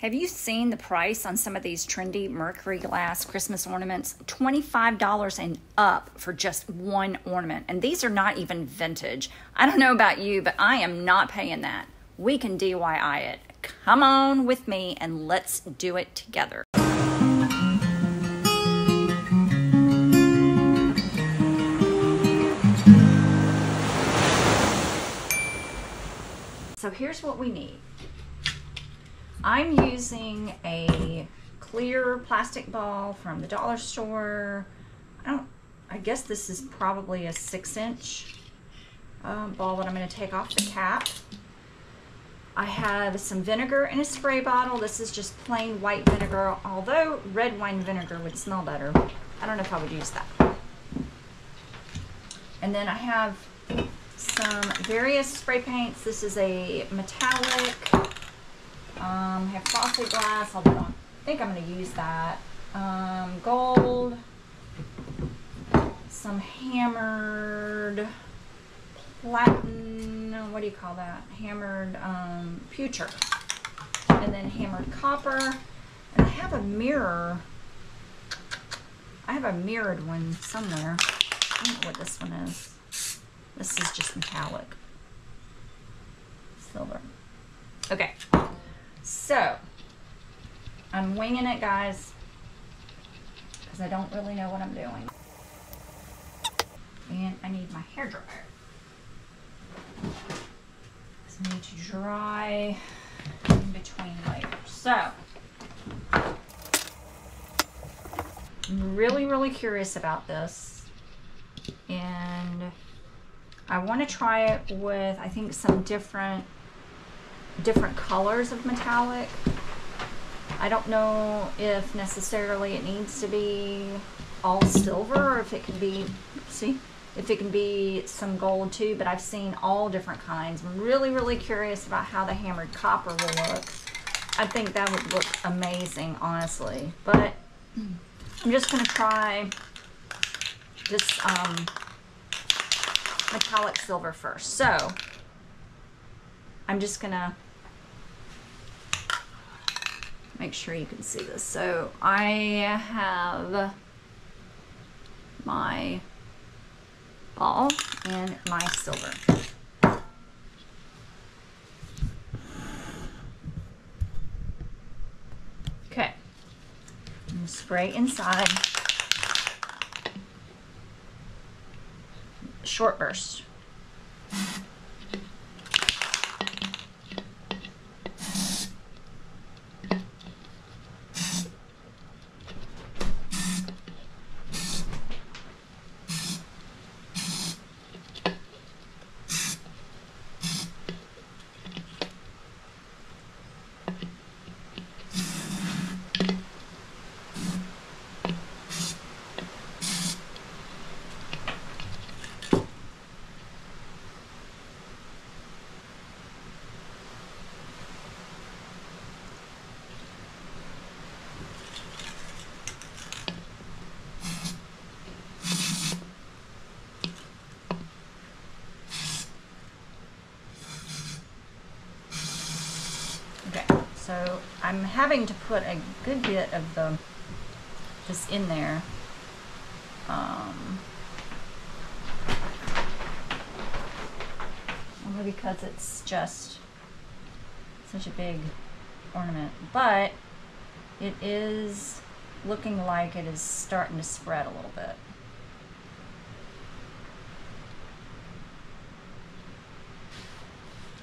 Have you seen the price on some of these trendy mercury glass Christmas ornaments? $25 and up for just one ornament. And these are not even vintage. I don't know about you, but I am not paying that. We can DIY it. Come on with me and let's do it together. So here's what we need. I'm using a clear plastic ball from the dollar store. I don't, I guess this is probably a six inch um, ball that I'm going to take off the cap. I have some vinegar in a spray bottle. This is just plain white vinegar, although red wine vinegar would smell better. I don't know if I would use that. And then I have some various spray paints. This is a metallic um, have frosted glass, I think I'm going to use that. Um, gold, some hammered platinum, what do you call that? Hammered um, pewter. And then hammered copper. And I have a mirror. I have a mirrored one somewhere. I don't know what this one is. This is just metallic. Silver. Okay. So, I'm winging it, guys, because I don't really know what I'm doing. And I need my hair dryer. So I need to dry in between layers. So, I'm really, really curious about this. And I want to try it with, I think, some different different colors of metallic. I don't know if necessarily it needs to be all silver or if it can be, see, if it can be some gold too, but I've seen all different kinds. I'm really, really curious about how the hammered copper will look. I think that would look amazing, honestly. But I'm just going to try this um, metallic silver first. So I'm just going to make sure you can see this. So I have my ball and my silver. Okay, spray inside. Short burst. So I'm having to put a good bit of the just in there. Um, only because it's just such a big ornament. But it is looking like it is starting to spread a little bit.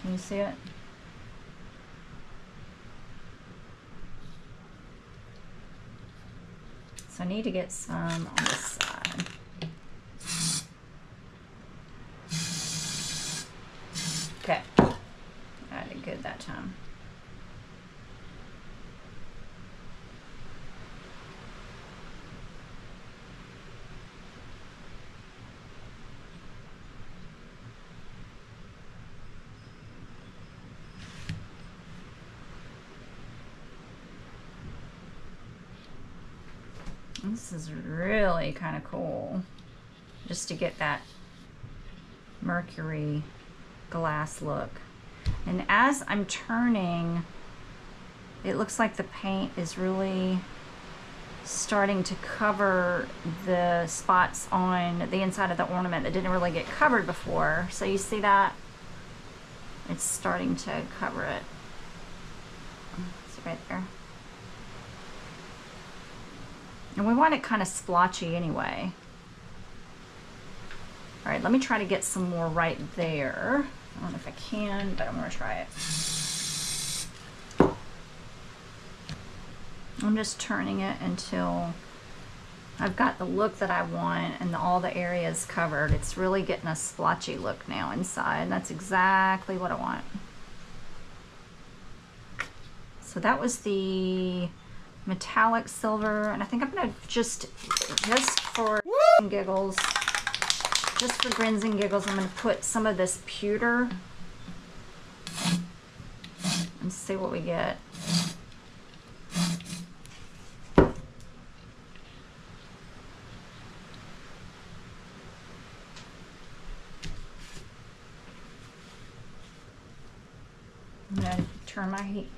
Can you see it? So I need to get some on this side. Okay. I did good that time. This is really kind of cool. Just to get that mercury glass look. And as I'm turning it looks like the paint is really starting to cover the spots on the inside of the ornament that didn't really get covered before. So you see that? It's starting to cover it. It's right there. And we want it kind of splotchy anyway. All right, let me try to get some more right there. I don't know if I can, but I'm gonna try it. I'm just turning it until I've got the look that I want and all the areas covered. It's really getting a splotchy look now inside. And that's exactly what I want. So that was the metallic silver. And I think I'm going to just, just for giggles, just for grins and giggles, I'm going to put some of this pewter and see what we get. I'm going to turn my heat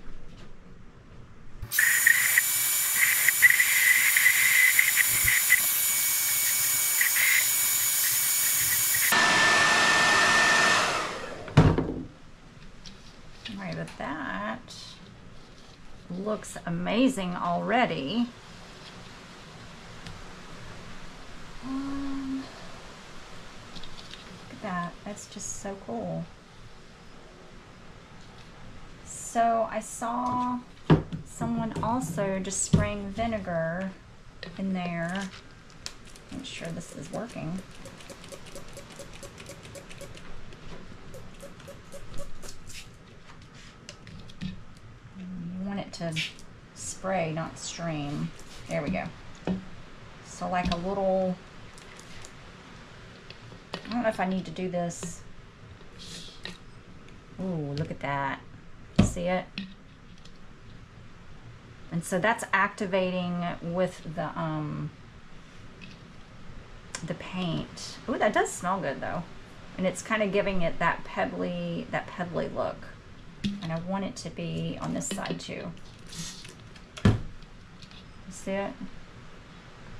looks amazing already. Um, look at that. That's just so cool. So I saw someone also just spraying vinegar in there. I'm sure this is working. To spray, not stream. There we go. So like a little, I don't know if I need to do this. Ooh, look at that. See it? And so that's activating with the, um, the paint. Ooh, that does smell good though. And it's kind of giving it that pebbly, that pebbly look. And I want it to be on this side too. See it?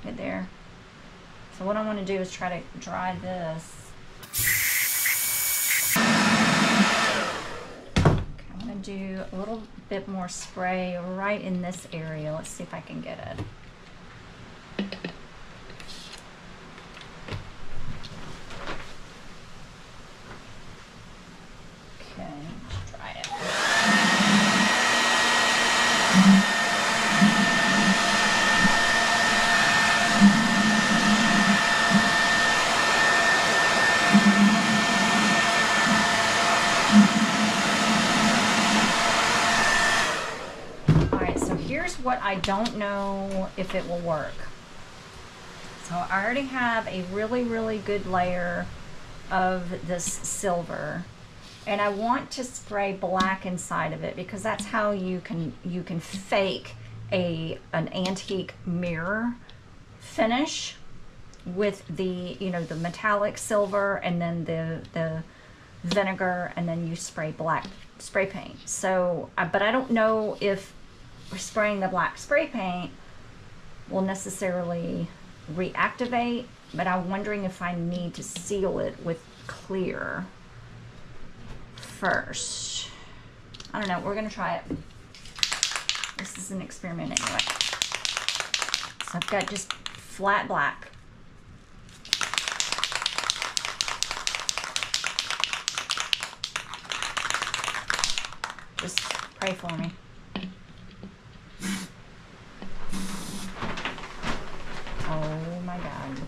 Right there. So what I want to do is try to dry this. Okay, I'm going to do a little bit more spray right in this area. Let's see if I can get it. I don't know if it will work. So I already have a really, really good layer of this silver and I want to spray black inside of it because that's how you can you can fake a an antique mirror finish with the you know the metallic silver and then the the vinegar and then you spray black spray paint so uh, but I don't know if spraying the black spray paint will necessarily reactivate, but I'm wondering if I need to seal it with clear first. I don't know, we're gonna try it. This is an experiment anyway. So I've got just flat black. Just pray for me.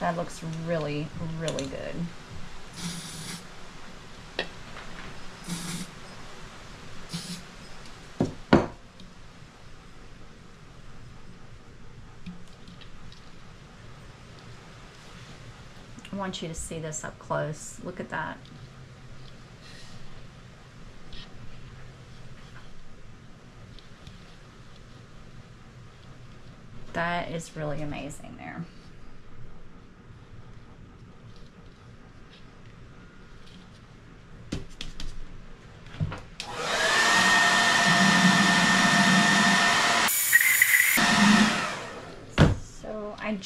That looks really, really good. I want you to see this up close. Look at that. That is really amazing there.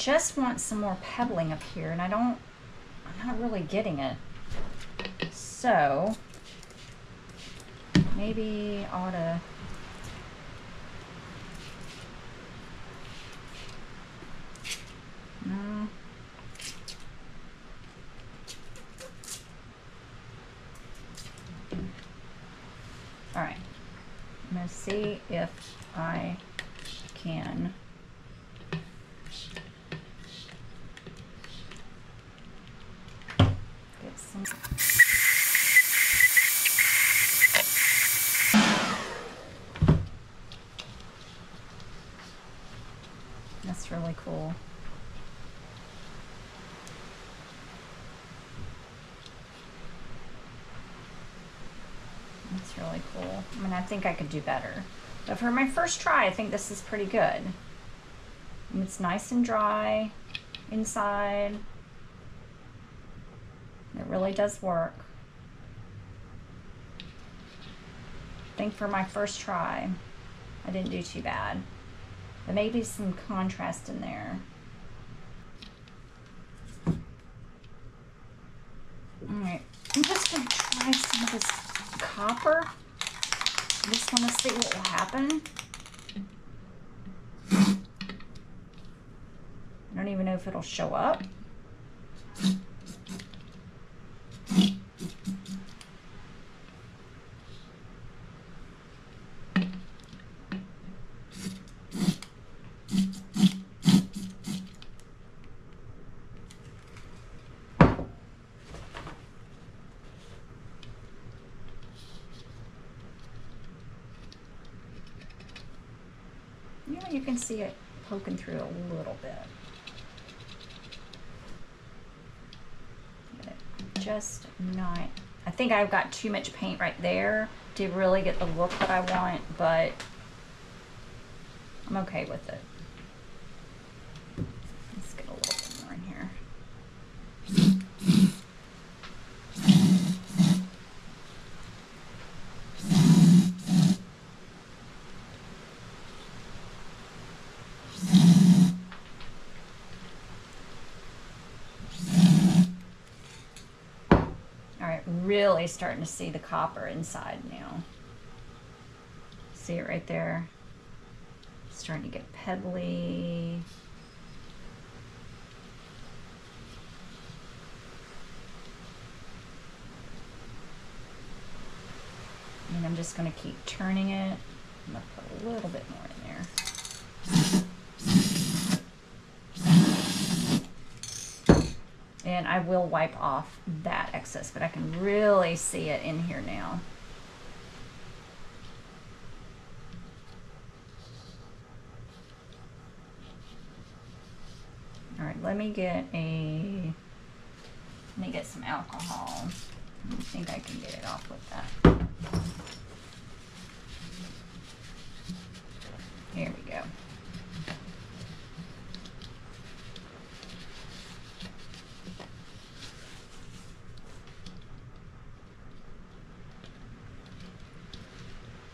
Just want some more pebbling up here and I don't, I'm not really getting it. So maybe I ought to No. All right. I'm to see if I can get some. That's really cool. Really cool. I mean, I think I could do better. But for my first try, I think this is pretty good. And it's nice and dry inside. It really does work. I think for my first try, I didn't do too bad. There may be some contrast in there. Alright, I'm just going to try some of this copper. I just want to see what will happen. I don't even know if it'll show up. Yeah, you can see it poking through a little bit. But just not, I think I've got too much paint right there to really get the look that I want, but I'm okay with it. Let's get a little bit more in here. All right, really starting to see the copper inside now. See it right there? Starting to get pebbly. And I'm just gonna keep turning it. I'm gonna put a little bit more in there. And I will wipe off that excess, but I can really see it in here now. All right, let me get a, let me get some alcohol. I think I can get it off with that. Here we go.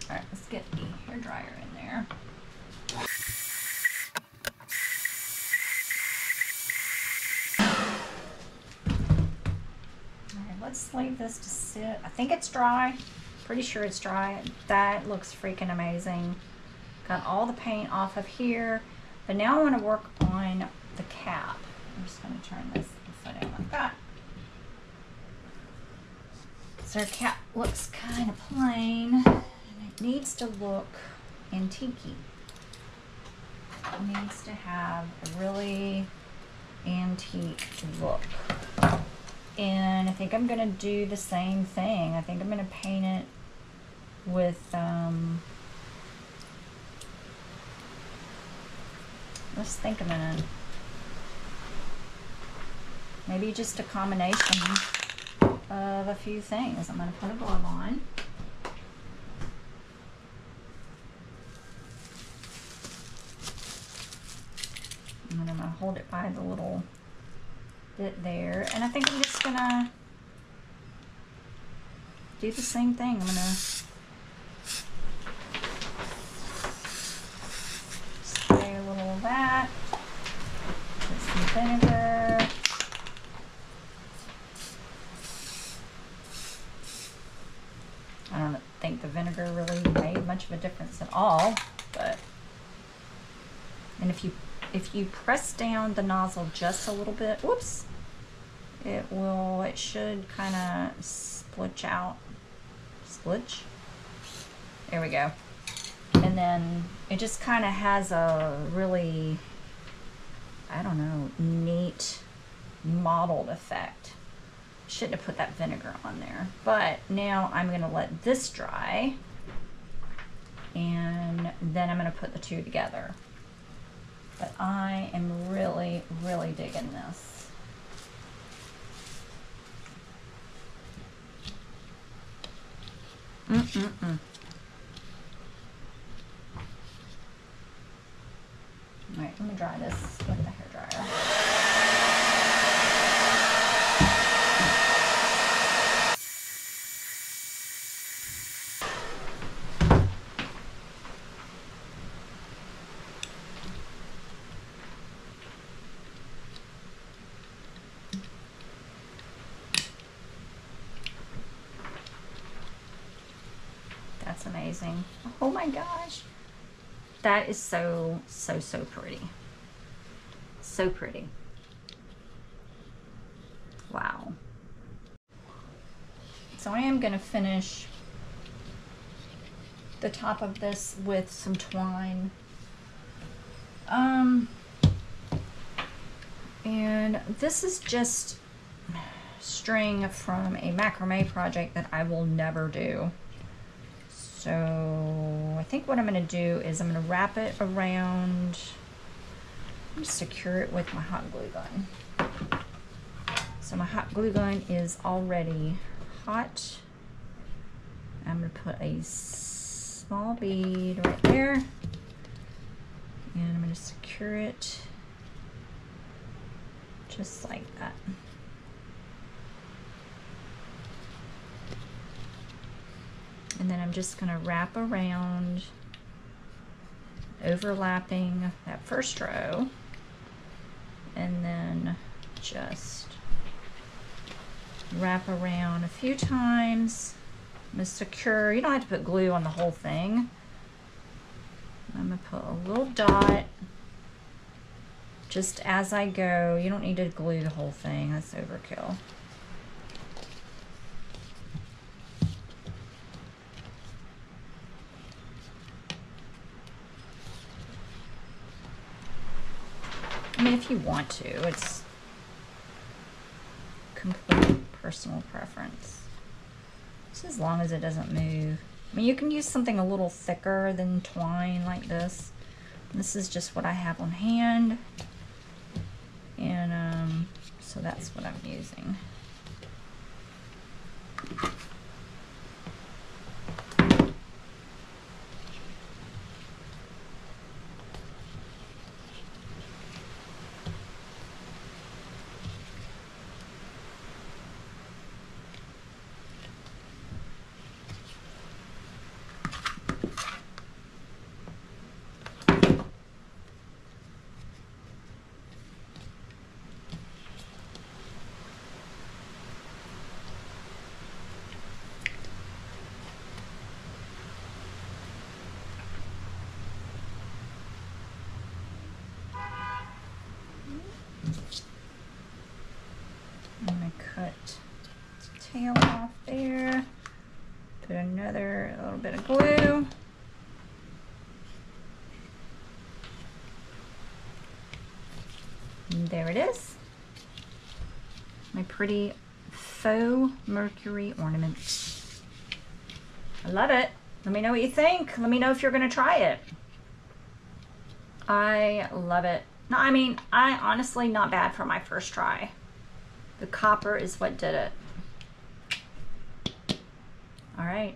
All right, let's get the hair dryer in there. All right, let's leave this to sit. I think it's dry. Pretty sure it's dry. That looks freaking amazing. Got all the paint off of here. But now I want to work on the cap. I'm just going to turn this upside down like that. So our cap looks kind of plain. And it needs to look antique It needs to have a really antique look. And I think I'm going to do the same thing. I think I'm going to paint it with, um, let's think a minute. maybe just a combination of a few things. I'm going to put a glove on. And I'm going to hold it by the little bit there. And I think I'm just to do the same thing. I'm to spray a little of that. Put some vinegar. I don't think the vinegar really made much of a difference at all, but and if you if you press down the nozzle just a little bit, whoops, it will, it should kind of splitch out, splitch. There we go. And then it just kind of has a really, I don't know, neat mottled effect. Shouldn't have put that vinegar on there. But now I'm going to let this dry. And then I'm going to put the two together. But I am really, really digging this. Mm-mm-mm. All right, let me dry this with the hair dryer. amazing. Oh my gosh. That is so, so, so pretty. So pretty. Wow. So I am going to finish the top of this with some twine. Um, and this is just string from a macrame project that I will never do. So I think what I'm going to do is I'm going to wrap it around, secure it with my hot glue gun. So my hot glue gun is already hot. I'm going to put a small bead right there. And I'm going to secure it just like that. And then I'm just going to wrap around overlapping that first row and then just wrap around a few times. I'm secure you don't have to put glue on the whole thing. I'm to put a little dot just as I go. You don't need to glue the whole thing. That's overkill I mean, you want to, it's complete personal preference. Just as long as it doesn't move. I mean, you can use something a little thicker than twine like this. This is just what I have on hand. And um, so that's what I'm using. Tail off there. Put another little bit of glue. And there it is. My pretty faux mercury ornament. I love it. Let me know what you think. Let me know if you're going to try it. I love it. No, I mean, I honestly not bad for my first try. The copper is what did it. All right.